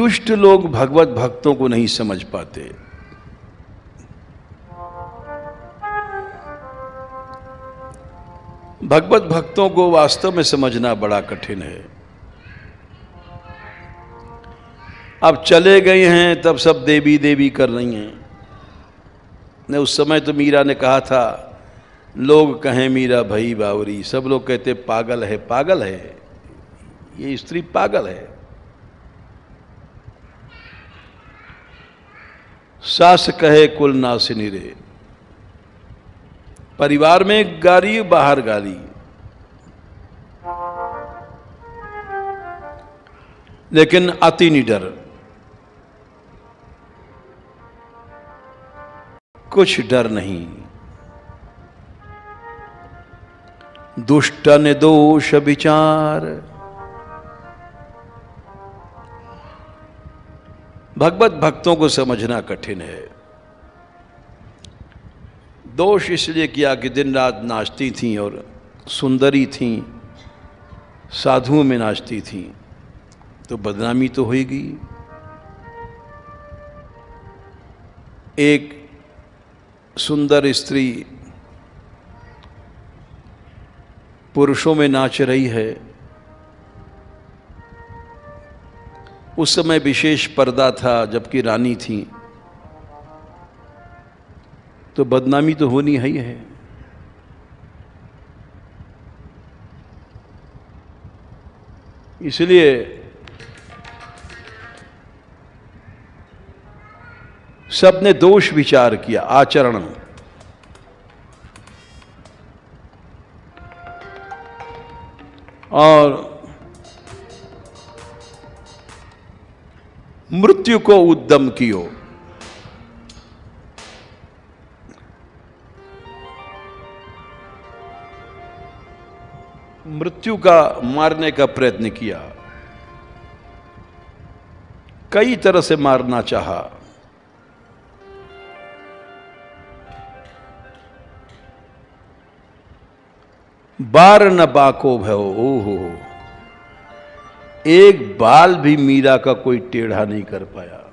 दुष्ट लोग भगवत भक्तों को नहीं समझ पाते। भगवत भक्तों को वास्तव में समझना बड़ा कठिन है। अब चले गए हैं, तब सब देवी देवी कर रही हैं। ने उस समय तो मीरा ने कहा था, लोग कहें मीरा भई बावरी। सब लोग कहते, पागल है पागल है। ये स्त्री पागल है। सास कहे, कुल नासिनी रे परिवार में गाली, बाहर गाली। लेकिन अति निडर। कुछ डर नहीं। दुष्ट दोष विचार। भगवत भक्तों को समझना कठिन है। दोष इसलिए किया कि दिन रात नाचती थीं और सुंदरी थीं, साधुओं में नाचती थीं तो बदनामी तो होगी एक सुंदर स्त्री पुरुषों में नाच रही है उस समय विशेष पर्दा था, जबकि रानी थी। तो बदनामी तो होनी ही है। इसलिए सबने दोष विचार किया, आचरण और मृत्यु को उद्यम कियो। मृत्यु का मारने का प्रयत्न किया। कई तरह से मारना चाहा। बार न बाको भयो ओहो। एक बाल भी मीरा का कोई टेढ़ा नहीं कर पाया।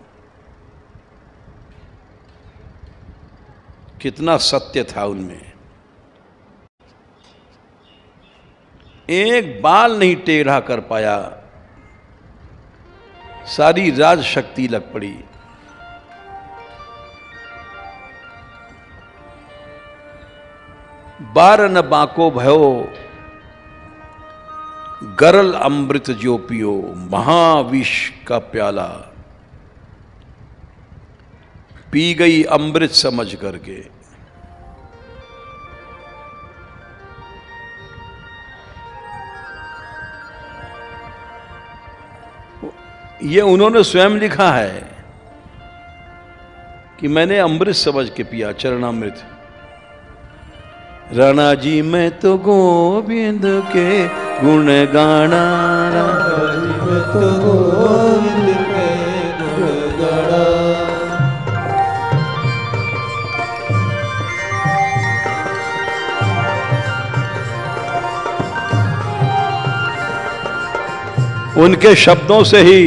कितना सत्य था उनमें। एक बाल नहीं टेढ़ा कर पाया। सारी राज शक्ति लग पड़ी। बार न बाको भयो गरल अमृत जो पियो, महाविष का प्याला। पी गई अमृत समझ करके। ये उन्होंने स्वयं लिखा है कि मैंने अमृत समझ के पिया, चरणामृत। राणा जी, मैं तो गोविंद के गुण गाना उनके शब्दों से ही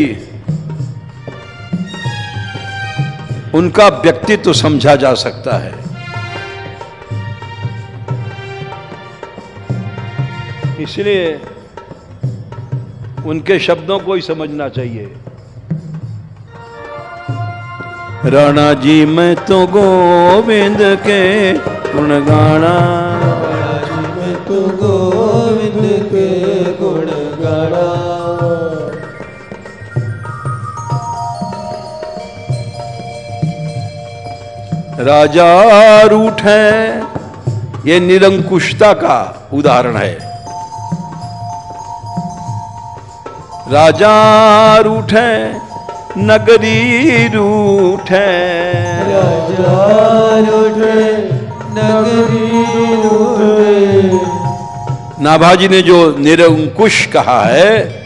उनका व्यक्तित्व समझा जा सकता है। इसलिए उनके शब्दों को ही समझना चाहिए। राणा जी, मैं तो गोविंद के गुण गाना तो गोविंद के गुण राजा रूठ है, ये निरंकुशता का उदाहरण है। राजा रूठ नगरी रूठ राजा रूठे नगरी रूठे नाभाजी ने जो निरंकुश कहा है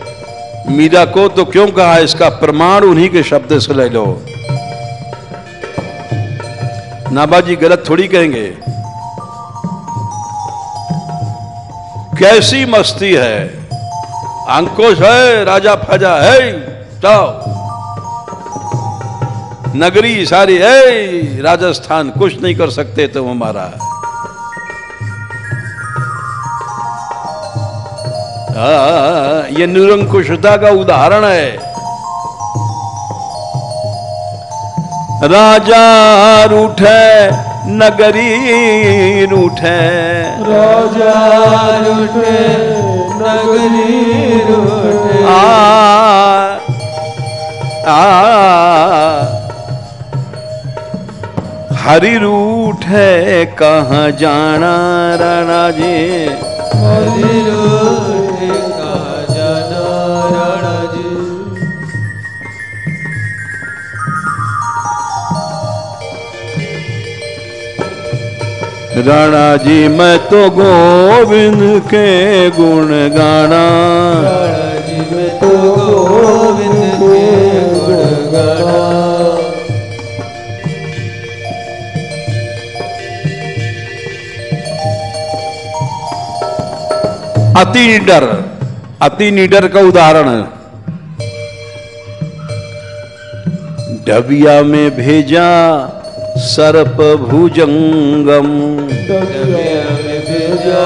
मीरा को तो क्यों कहा इसका प्रमाण उन्हीं के शब्द से ले लो? नाभाजी गलत थोड़ी कहेंगे। कैसी मस्ती है? अंकुश है राजा फजा है जाओ। नगरी सारी है राजस्थान कुछ नहीं कर सकते तुम हमारा हाँ, ये निरंकुशता का उदाहरण है। राजा रूठे नगरी रूठे राजा रूठे नगरी रूठे आ आ रूठ है कहाँ जाना राणा जी हरी रूठे राणा जी मैं तो गोविंद के गुण गाना। राणा जी में तो गोविंद के गुण गाना। अति निडर अति निडर का उदाहरण। डबिया में भेजा सर्प भुजंगम भेजा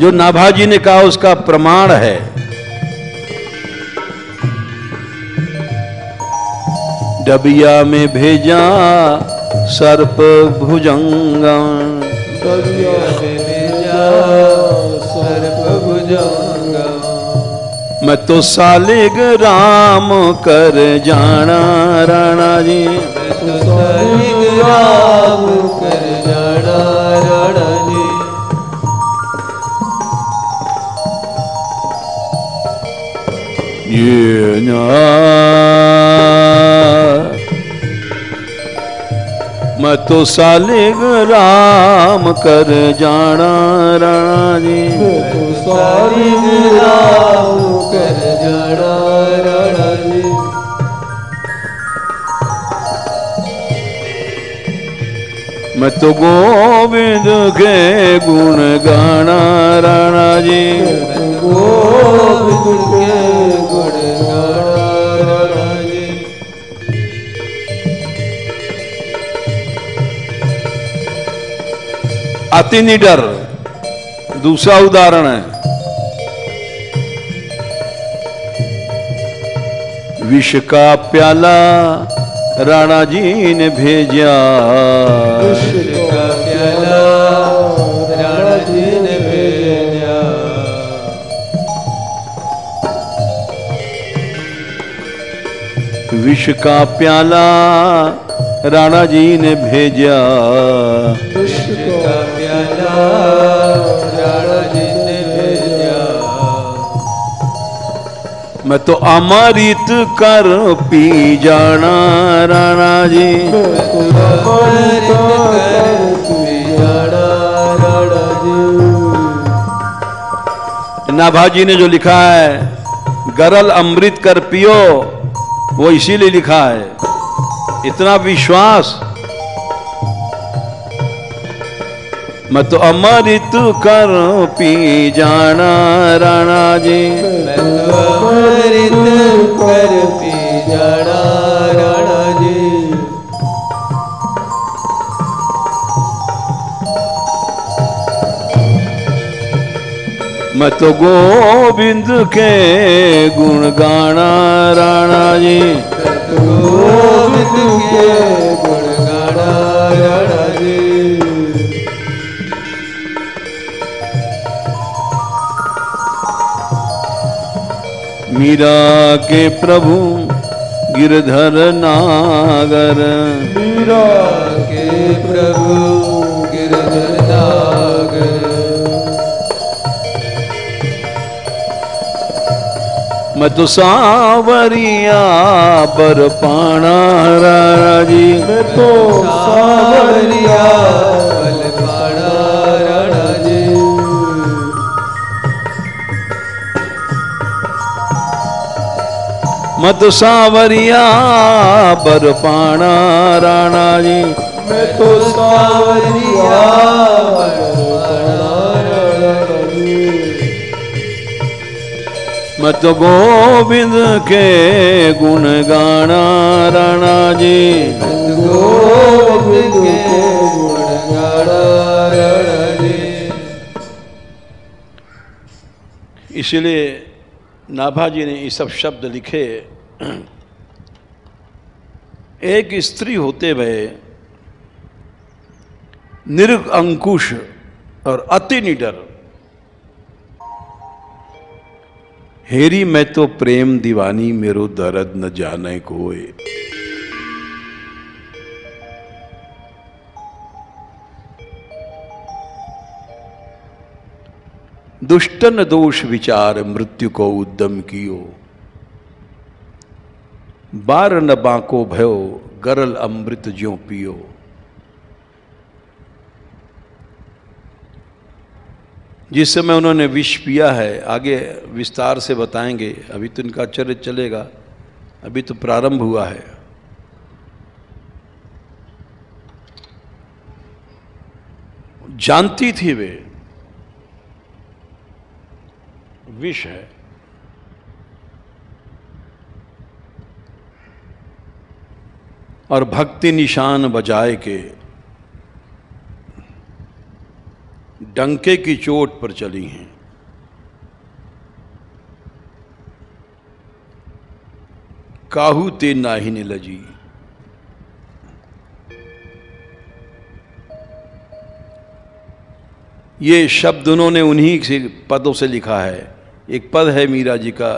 जो नाभाजी ने कहा उसका प्रमाण है, डबिया में भेजा सर्प भुजंगम डबिया में मैं तो सालिग राम कर जाना, राणा जी। मैं तो सालिग राम कर जाना, राणा जी। ये ना तो सालिग राम कर जाना राणा जी। तो सालिग राम कर जाना राणा जी। मैं तो गोविंद के गुण गाना राणा जी। गोविंद के अति निडर दूसरा उदाहरण है। विष का प्याला राणा जी ने भेजा। विश्व का प्याला राणा जी ने भेजा। विष का प्याला राणा जी ने भेजा। विश्व का मैं तो अमृत कर पी जाना राणा जी। राणा जी। नाभाजी ने जो लिखा है गरल अमृत कर पियो वो इसीलिए लिखा है। इतना विश्वास मैं तो अमृत कर पी जाना राणा जी। मैं तो अमृत कर पी जाना राणा जी। तो गोविंद के गुण गाना राणा मीरा के प्रभु गिरधर नागर। मीरा के प्रभु गिरधर नागर। मैं तो सावरिया बर पाना राणा जी। मैं तो सावरिया मत सावरिया बर पाना राणा जी। मैं तो सावरिया भक्त गोविंद के गुण गाना राणा जी गोविंद के गुण गाना रण जी। इसलिए नाभा जी ने ये सब शब्द लिखे। एक स्त्री होते हुए अंकुश और अति निडर। हेरी, मैं तो प्रेम दीवानी, मेरो दर्द न जाने कोई दुष्टन दोष विचार मृत्यु को उद्यम कियो। बार न बांको भयो, गरल अमृत ज्यो पियो। जिस समय उन्होंने विष पिया है, आगे विस्तार से बताएँगे, अभी तो इनका चरित्र चलेगा, अभी तो प्रारंभ हुआ है। जानती थी वे, विष है। और भक्ति निशान बजाए के डंके की चोट पर चली हैं। काहू ते नाहिन लजी। ये शब्द उन्होंने उन्हीं से पदों से लिखा है। एक पद है मीरा जी का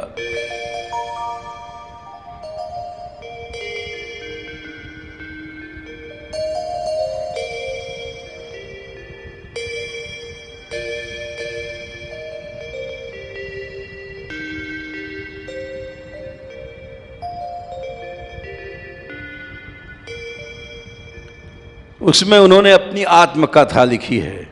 उसमें उन्होंने अपनी आत्मकथा लिखी है।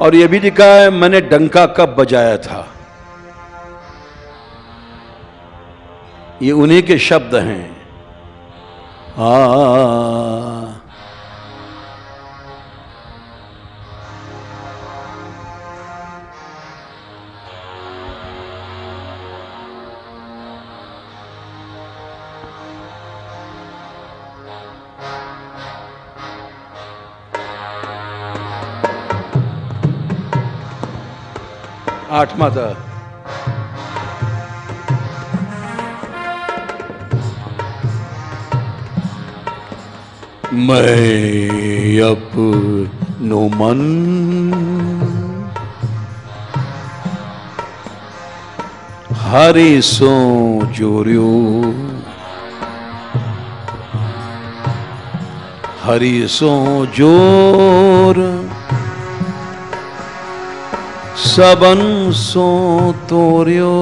और यह भी लिखा है, मैंने डंका कब बजाया था? ये उन्हीं के शब्द हैं। आ आठवा मैं अपनो मन हरे सो जोरियो हरि सो ज़ोर सबन सो तोरियो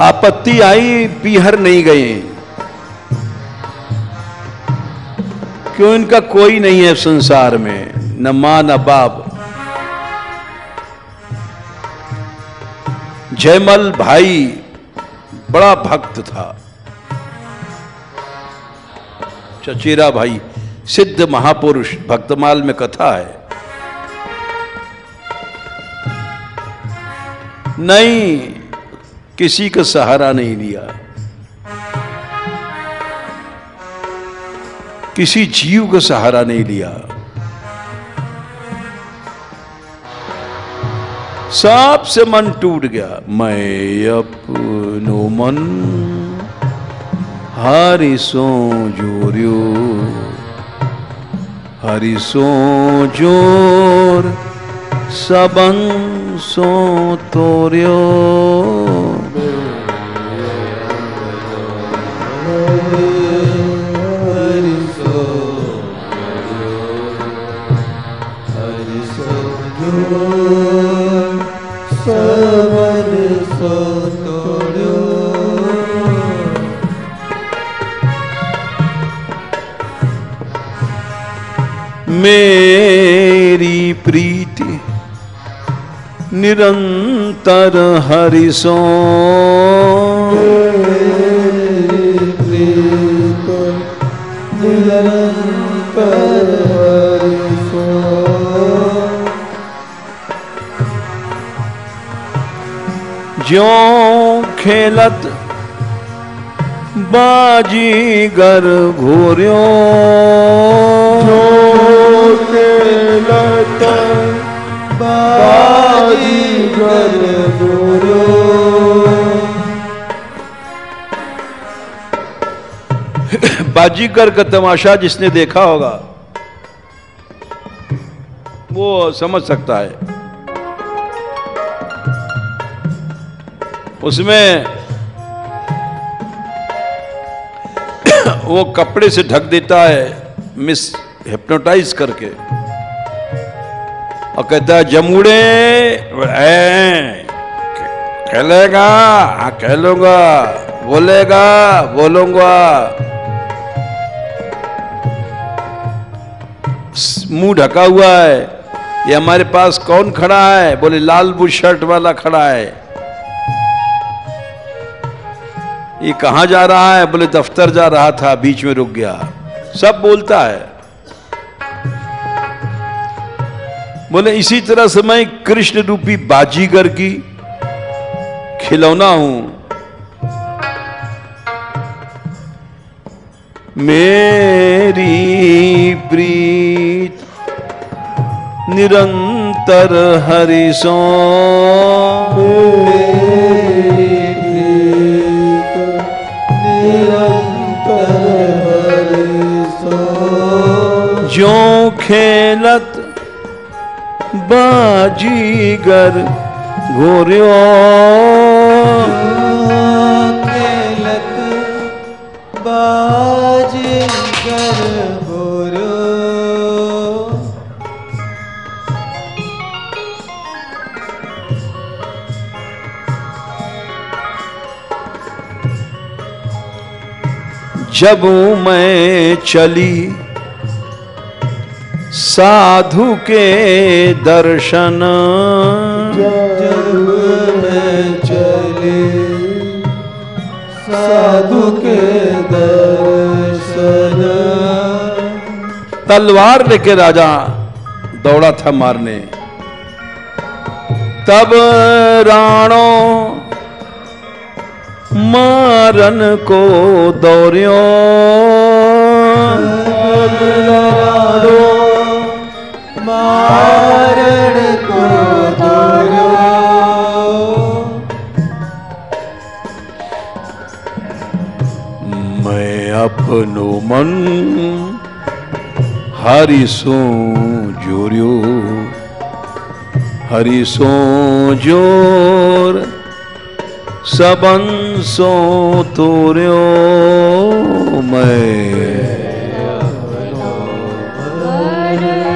आपत्ति आई, पीहर नहीं गए। क्यों इनका कोई नहीं है संसार में, न माँ, न बाप। जयमल भाई बड़ा भक्त था। चचेरा भाई, सिद्ध महापुरुष, भक्तमाल में कथा है। नहीं किसी का सहारा नहीं लिया। किसी जीव का सहारा नहीं लिया। सबसे मन टूट गया। मैं अपनो मन हरि सो जोरियो हरि सो ज़ोर सबन सो तोरियो मेरी प्रीति निरंतर हरिसो ज्यो खेलत बाजीगर घोर्यो। बाजीगर गोरो बाजीगर का तमाशा जिसने देखा होगा, वो समझ सकता है। उसमें वो कपड़े से ढक देता है, मिस हिप्नोटाइज करके। और कहता जमुड़े ए, खेलेगा हाँ खेलूँगा बोलेगा बोलूँगा। मुँह ढका हुआ है ये हमारे पास कौन खड़ा है? बोले लाल बुट शर्ट वाला खड़ा है। ये कहाँ जा रहा है? बोले दफ्तर जा रहा था बीच में रुक गया। सब बोलता है। बोले इसी तरह से मैं कृष्ण रूपी बाजीगर की खिलौना हूँ। मेरी प्रीत निरंतर हरिसो जो खेलत बाजीगर घोरियो खेलत बाजीगर गोरो जब मैं चली साधु के दर्शन। जब मैं चले साधु के दर्शन। तलवार लेके राजा दौड़ा था मारने। तब राणो मारन को दौड़ियो मारण को दौड़ो मैं अपनो मन हरिसो जोरियो हरिसो ज़ोर सबंसो तोर्यो मैं हर सो